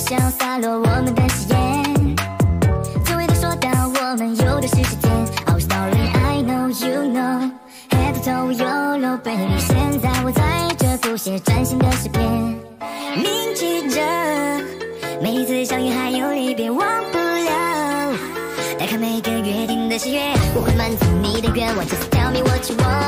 想洒落我们的誓言。从未都说到我们有的是时间。Our story I know you know。Head to toe YOLO baby，现在我在这谱写崭新的诗篇。铭记着每一次相遇，还有离别忘不了。打开每个约定的喜悦，我会满足你的愿望。Just tell me what you want。